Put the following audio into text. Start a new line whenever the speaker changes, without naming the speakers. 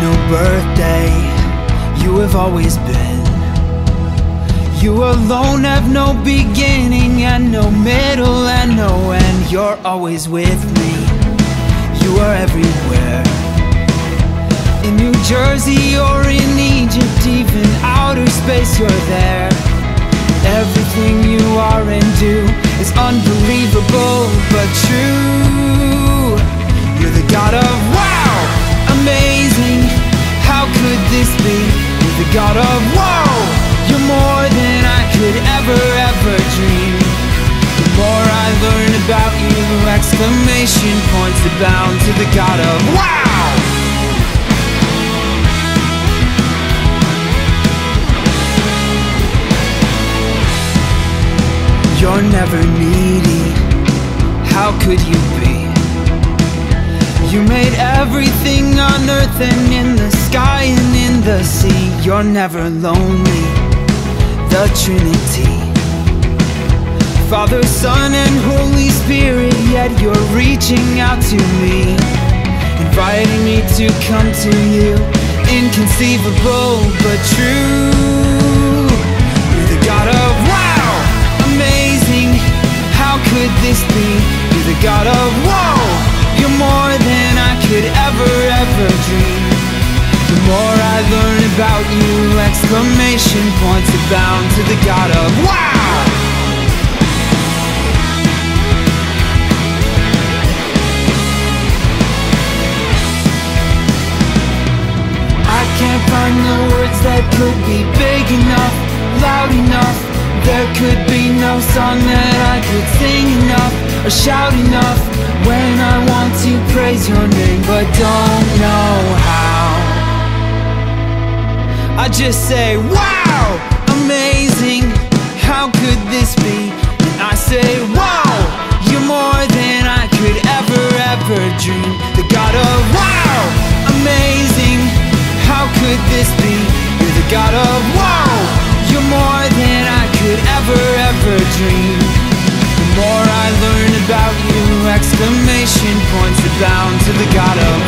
no birthday, you have always been. You alone have no beginning and no middle and no end. You're always with me, you are everywhere. In New Jersey or in Egypt, even outer space, you're there. Everything you are and do is unbelievable but true. You're of whoa. You're more than I could ever, ever dream. The more I learn about you, exclamation points abound to the God of wow. You're never needy. How could you be? You made everything on earth and in the sky and in the sea. You're never lonely. The Trinity. Father, Son, and Holy Spirit, yet you're reaching out to me, inviting me to come to you. Inconceivable but true. You're the God of wow, amazing. How could this be? You're the God of whoa. You're more than I could ever, ever dream. About you, exclamation points abound to the God of wow. I can't find the words that could be big enough, loud enough. There could be no song that I could sing enough or shout enough when I want to praise your name, but don't know how. I just say, wow, amazing. How could this be? And I say, wow, you're more than I could ever, ever dream. The God of wow, amazing. How could this be? You're the God of wow, you're more than I could ever, ever dream. The more I learn about you, exclamation points abound to the God of